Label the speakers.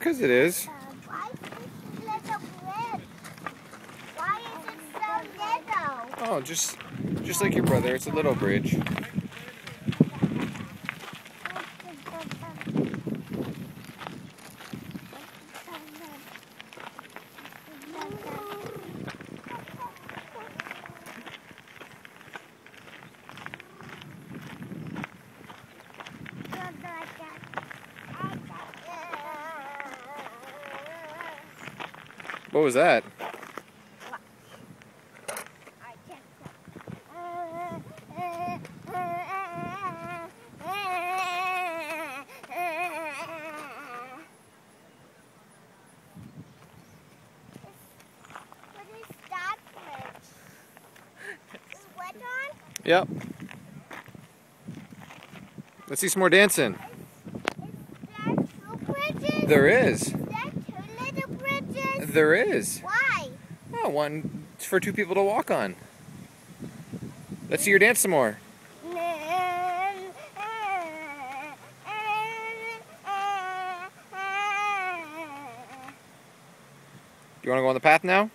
Speaker 1: because it is.
Speaker 2: Why is this little bridge? Why is it so little?
Speaker 1: Oh, just just like your brother, it's a little bridge. What was that?
Speaker 2: What is that bridge? Is wet on?
Speaker 1: Yep. Let's see some more dancing.
Speaker 2: Is two?
Speaker 1: There is.
Speaker 2: Is there two little bridges?
Speaker 1: There is.
Speaker 2: Why?
Speaker 1: Oh, one for two people to walk on. Let's see your dance some more. Do you want to go on the path now?